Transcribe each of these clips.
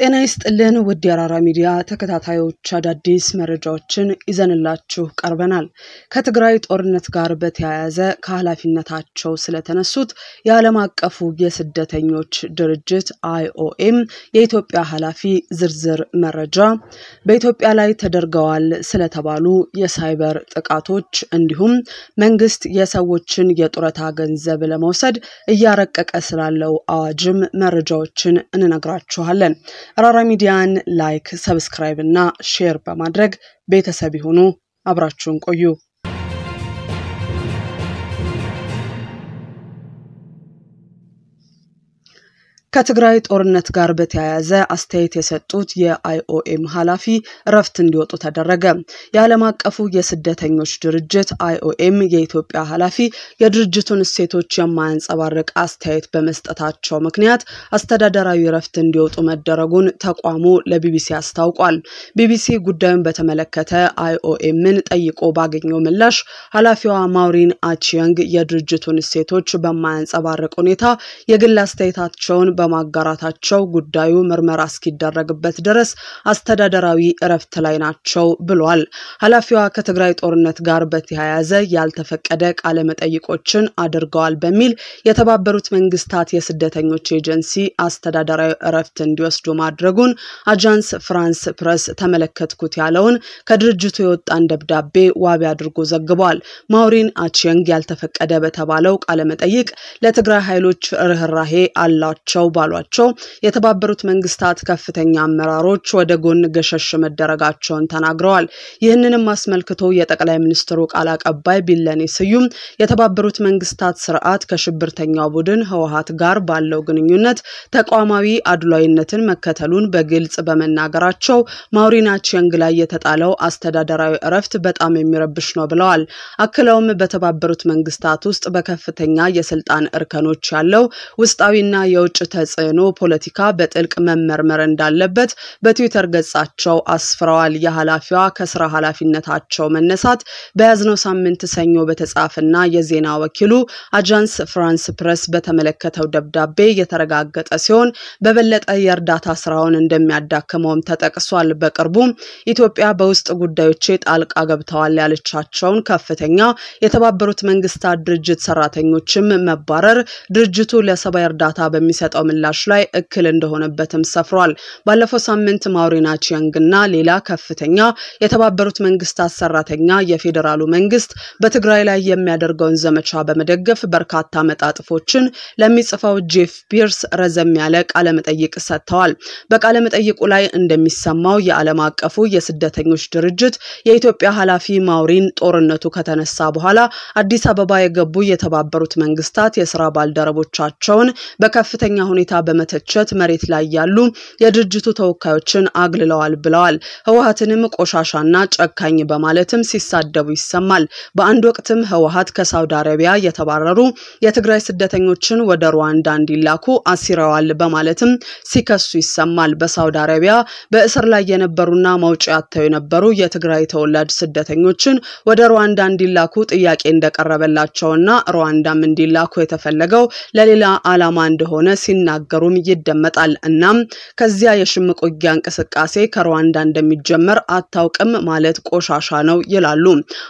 ጤና ይስጥልን ውድ የአራራ ሚዲያ ተከታታዮች አዳዲስ መረጃዎችን ይዘንላችሁ ቀርበናል። ከትግራይ ጦርነት ጋር በተያያዘ ከኃላፊነታቸው ስለተነሱት የዓለም አቀፉ የስደተኞች ድርጅት አይኦኤም የኢትዮጵያ ኃላፊ ዝርዝር መረጃ፣ በኢትዮጵያ ላይ ተደርገዋል ስለተባሉ የሳይበር ጥቃቶች እንዲሁም መንግስት የሰዎችን የጡረታ ገንዘብ ለመውሰድ እያረቀቀ ስላለው አዋጅም መረጃዎችን እንነግራችኋለን። አራራ ሚዲያን like፣ subscribe እና share በማድረግ ቤተሰብ ይሁኑ። አብራችሁን ቆዩ። ከትግራይ ጦርነት ጋር በተያያዘ አስተያየት የሰጡት የአይኦኤም ኃላፊ እረፍት እንዲወጡ ተደረገ። የዓለም አቀፉ የስደተኞች ድርጅት አይኦኤም የኢትዮጵያ ኃላፊ የድርጅቱን እሴቶች የማያንጸባርቅ አስተያየት በመስጠታቸው ምክንያት አስተዳደራዊ እረፍት እንዲወጡ መደረጉን ተቋሙ ለቢቢሲ አስታውቋል። ቢቢሲ ጉዳዩን በተመለከተ አይኦኤምን ጠይቆ ባገኘው ምላሽ ኃላፊዋ ማውሪን አቺየንግ የድርጅቱን እሴቶች በማያንጸባርቅ ሁኔታ የግል አስተያየታቸውን በማጋራታቸው ጉዳዩ ምርመራ እስኪደረግበት ድረስ አስተዳደራዊ እረፍት ላይ ናቸው ብሏል። ኃላፊዋ ከትግራይ ጦርነት ጋር በተያያዘ ያልተፈቀደ ቃለ መጠይቆችን አድርገዋል በሚል የተባበሩት መንግስታት የስደተኞች ኤጀንሲ አስተዳደራዊ እረፍት እንዲወስዱ ማድረጉን አጃንስ ፍራንስ ፕረስ ተመለከትኩት ያለውን ከድርጅቱ የወጣን ደብዳቤ ዋቢ አድርጎ ዘግቧል። ማውሪን አቺየንግ ያልተፈቀደ በተባለው ቃለ መጠይቅ ለትግራይ ኃይሎች ርኅራሄ አላቸው ባሏቸው የተባበሩት መንግስታት ከፍተኛ አመራሮች ወደ ጎን ገሸሽ መደረጋቸውን ተናግረዋል። ይህንንም አስመልክቶ የጠቅላይ ሚኒስትሩ ቃል አቀባይ ቢለኔ ስዩም የተባበሩት መንግስታት ስርዓት ከሽብርተኛው ቡድን ህወሀት ጋር ባለው ግንኙነት ተቋማዊ አድሏዊነትን መከተሉን በግልጽ በመናገራቸው ማውሪን አቺየንግ ላይ የተጣለው አስተዳደራዊ እረፍት በጣም የሚረብሽ ነው ብለዋል። አክለውም በተባበሩት መንግስታት ውስጥ በከፍተኛ የስልጣን እርከኖች ያለው ውስጣዊና የውጭ ተጽዕኖ ፖለቲካ በጥልቅ መመርመር እንዳለበት በትዊተር ገጻቸው አስፍረዋል። የኃላፊዋ ከስራ ኃላፊነታቸው መነሳት በያዝነው ሳምንት ሰኞ በተጻፈና የዜና ወኪሉ አጃንስ ፍራንስ ፕረስ በተመለከተው ደብዳቤ የተረጋገጠ ሲሆን በበለጠ የእርዳታ ስራውን እንደሚያዳክመውም ተጠቅሷል። በቅርቡ ኢትዮጵያ በውስጥ ጉዳዮቼ ጣልቃ ገብተዋል ያለቻቸውን ከፍተኛ የተባበሩት መንግስታት ድርጅት ሰራተኞችም መባረር ድርጅቱ ለሰብአዊ እርዳታ በሚሰጠው ምላሽ ላይ እክል እንደሆነበትም ሰፍሯል። ባለፈው ሳምንት ማውሪን አቺየንግ እና ሌላ ከፍተኛ የተባበሩት መንግስታት ሰራተኛ የፌዴራሉ መንግስት በትግራይ ላይ የሚያደርገውን ዘመቻ በመደገፍ በርካታ መጣጥፎችን ለሚጽፈው ጄፍ ፒርስ ረዘም ያለ ቃለመጠይቅ ሰጥተዋል። በቃለመጠይቁ ላይ እንደሚሰማው የዓለም አቀፉ የስደተኞች ድርጅት የኢትዮጵያ ኃላፊ ማውሪን ጦርነቱ ከተነሳ በኋላ አዲስ አበባ የገቡ የተባበሩት መንግስታት የስራ ባልደረቦቻቸውን በከፍተኛ ሁኔታ በመተቸት መሬት ላይ ያሉ የድርጅቱ ተወካዮችን አግልለዋል ብለዋል። ህወሀትንም ቆሻሻና ጨካኝ በማለትም ሲሳደቡ ይሰማል። በአንድ ወቅትም ህወሀት ከሳውዲ አረቢያ የተባረሩ የትግራይ ስደተኞችን ወደ ሩዋንዳ እንዲላኩ አሲረዋል በማለትም ሲከሱ ይሰማል። በሳውዲ አረቢያ በእስር ላይ የነበሩና መውጫ ያተው የነበሩ የትግራይ ተወላጅ ስደተኞችን ወደ ሩዋንዳ እንዲላኩ ጥያቄ እንደቀረበላቸውና ሩዋንዳም እንዲላኩ የተፈለገው ለሌላ ዓላማ እንደሆነ ሲናገሩም ይደመጣል። እናም ከዚያ የሽምቅ ውጊያ እንቅስቃሴ ከሩዋንዳ እንደሚጀመር አታውቅም ማለት ቆሻሻ ነው ይላሉ።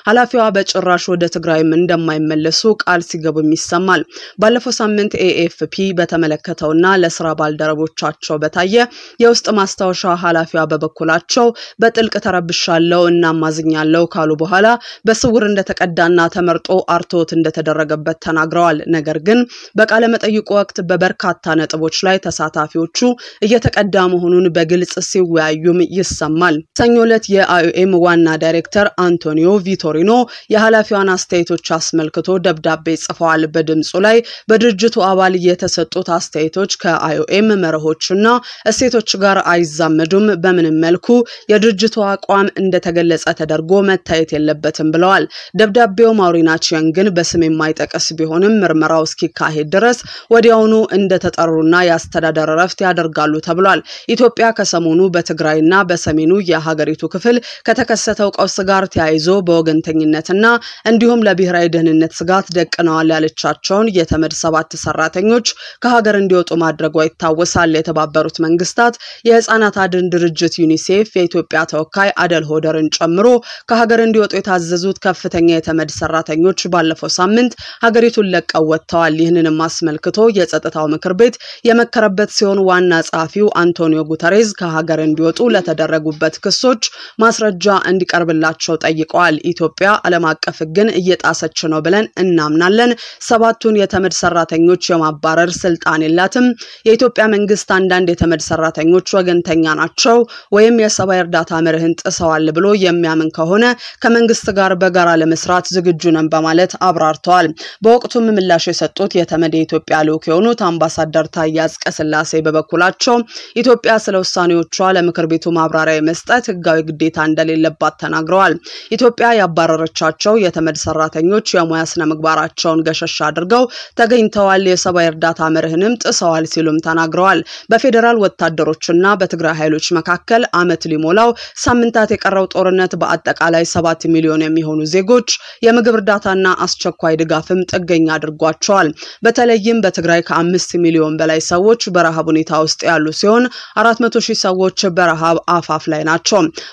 ኃላፊዋ በጭራሽ ወደ ትግራይም እንደማይመለሱ ቃል ሲገቡም ይሰማል። ባለፈው ሳምንት ኤኤፍፒ በተመለከተውና ለስራ ባልደረቦቻቸው በታየ የውስጥ ማስታወሻ ኃላፊዋ በበኩላቸው በጥልቅ ተረብሻለው እና ማዝኛለው ካሉ በኋላ በስውር እንደተቀዳና ተመርጦ አርቶት እንደተደረገበት ተናግረዋል። ነገር ግን በቃለ መጠይቁ ወቅት በበርካታ ነጥቦች ላይ ተሳታፊዎቹ እየተቀዳ መሆኑን በግልጽ ሲወያዩም ይሰማል። ሰኞ ዕለት የአይኦኤም ዋና ዳይሬክተር አንቶኒዮ ቪቶሪኖ የኃላፊዋን አስተያየቶች አስመልክቶ ደብዳቤ ጽፈዋል። በድምፁ ላይ በድርጅቱ አባል የተሰጡት አስተያየቶች ከአይኦኤም መርሆችና እሴቶች ጋር አይዛመዱም፣ በምንም መልኩ የድርጅቱ አቋም እንደተገለጸ ተደርጎ መታየት የለበትም ብለዋል። ደብዳቤው ማውሪን አቺየንግን በስም የማይጠቅስ ቢሆንም ምርመራው እስኪካሄድ ድረስ ወዲያውኑ እንደተጠሩ የቀሩና የአስተዳደር እረፍት ያደርጋሉ ተብሏል። ኢትዮጵያ ከሰሞኑ በትግራይና በሰሜኑ የሀገሪቱ ክፍል ከተከሰተው ቀውስ ጋር ተያይዞ በወገንተኝነትና እንዲሁም ለብሔራዊ ደህንነት ስጋት ደቅነዋል ያለቻቸውን የተመድ ሰባት ሰራተኞች ከሀገር እንዲወጡ ማድረጓ ይታወሳል። የተባበሩት መንግስታት የህፃናት አድን ድርጅት ዩኒሴፍ የኢትዮጵያ ተወካይ አደል ሆደርን ጨምሮ ከሀገር እንዲወጡ የታዘዙት ከፍተኛ የተመድ ሰራተኞች ባለፈው ሳምንት ሀገሪቱን ለቀው ወጥተዋል። ይህንንም አስመልክቶ የጸጥታው ምክር ቤት የመከረበት ሲሆን ዋና ጸሐፊው አንቶኒዮ ጉተሬዝ ከሀገር እንዲወጡ ለተደረጉበት ክሶች ማስረጃ እንዲቀርብላቸው ጠይቀዋል። ኢትዮጵያ ዓለም አቀፍ ሕግን እየጣሰች ነው ብለን እናምናለን። ሰባቱን የተመድ ሰራተኞች የማባረር ስልጣን የላትም። የኢትዮጵያ መንግስት አንዳንድ የተመድ ሰራተኞች ወገንተኛ ናቸው ወይም የሰብአዊ እርዳታ መርህን ጥሰዋል ብሎ የሚያምን ከሆነ ከመንግስት ጋር በጋራ ለመስራት ዝግጁ ነን በማለት አብራርተዋል። በወቅቱም ምላሽ የሰጡት የተመድ የኢትዮጵያ ልዑክ የሆኑት አምባሳደር ታዬ አጽቀሥላሴ በበኩላቸው ኢትዮጵያ ስለ ውሳኔዎቿ ለምክር ቤቱ ማብራሪያ የመስጠት ህጋዊ ግዴታ እንደሌለባት ተናግረዋል። ኢትዮጵያ ያባረረቻቸው የተመድ ሰራተኞች የሙያ ስነ ምግባራቸውን ገሸሽ አድርገው ተገኝተዋል፣ የሰብአዊ እርዳታ መርህንም ጥሰዋል ሲሉም ተናግረዋል። በፌዴራል ወታደሮችና በትግራይ ኃይሎች መካከል አመት ሊሞላው ሳምንታት የቀረው ጦርነት በአጠቃላይ ሰባት ሚሊዮን የሚሆኑ ዜጎች የምግብ እርዳታና አስቸኳይ ድጋፍም ጥገኛ አድርጓቸዋል። በተለይም በትግራይ ከአምስት ሚሊዮን በላይ ሰዎች በረሃብ ሁኔታ ውስጥ ያሉ ሲሆን አራት ሰዎች በረሃብ አፋፍ ላይ ናቸው።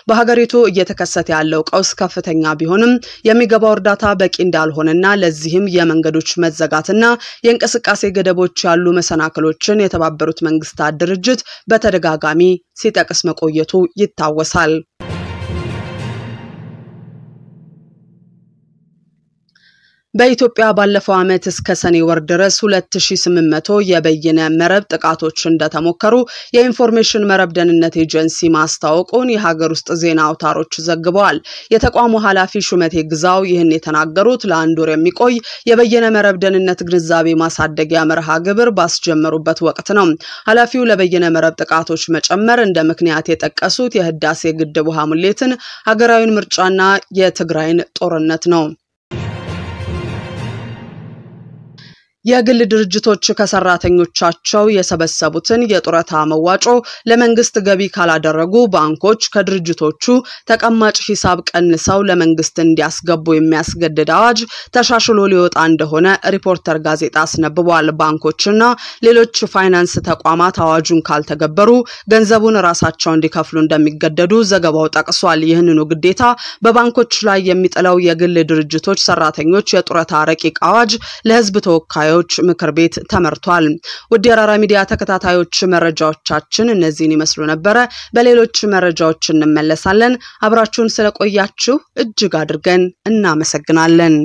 በሀገሪቱ እየተከሰተ ያለው ቀውስ ከፍተኛ ቢሆንም የሚገባው እርዳታ በቂ እንዳልሆነና ለዚህም የመንገዶች መዘጋትና የእንቅስቃሴ ገደቦች ያሉ መሰናክሎችን የተባበሩት መንግስታት ድርጅት በተደጋጋሚ ሲጠቅስ መቆየቱ ይታወሳል። በኢትዮጵያ ባለፈው ዓመት እስከ ሰኔ ወር ድረስ 2800 የበይነ መረብ ጥቃቶች እንደተሞከሩ የኢንፎርሜሽን መረብ ደህንነት ኤጀንሲ ማስታወቁን የሀገር ውስጥ ዜና አውታሮች ዘግበዋል። የተቋሙ ኃላፊ ሹመቴ ግዛው ይህን የተናገሩት ለአንድ ወር የሚቆይ የበይነ መረብ ደህንነት ግንዛቤ ማሳደጊያ መርሃ ግብር ባስጀመሩበት ወቅት ነው። ኃላፊው ለበይነ መረብ ጥቃቶች መጨመር እንደ ምክንያት የጠቀሱት የህዳሴ ግድብ ውሃ ሙሌትን፣ ሀገራዊን ምርጫና የትግራይን ጦርነት ነው። የግል ድርጅቶች ከሰራተኞቻቸው የሰበሰቡትን የጡረታ መዋጮ ለመንግስት ገቢ ካላደረጉ ባንኮች ከድርጅቶቹ ተቀማጭ ሂሳብ ቀንሰው ለመንግስት እንዲያስገቡ የሚያስገድድ አዋጅ ተሻሽሎ ሊወጣ እንደሆነ ሪፖርተር ጋዜጣ አስነብቧል። ባንኮችና ሌሎች ፋይናንስ ተቋማት አዋጁን ካልተገበሩ ገንዘቡን ራሳቸው እንዲከፍሉ እንደሚገደዱ ዘገባው ጠቅሷል። ይህንኑ ግዴታ በባንኮች ላይ የሚጥለው የግል ድርጅቶች ሰራተኞች የጡረታ ረቂቅ አዋጅ ለህዝብ ተወካዮች ምክር ቤት ተመርቷል። ውድ የአራራ ሚዲያ ተከታታዮች መረጃዎቻችን እነዚህን ይመስሉ ነበረ። በሌሎች መረጃዎች እንመለሳለን። አብራችሁን ስለቆያችሁ እጅግ አድርገን እናመሰግናለን።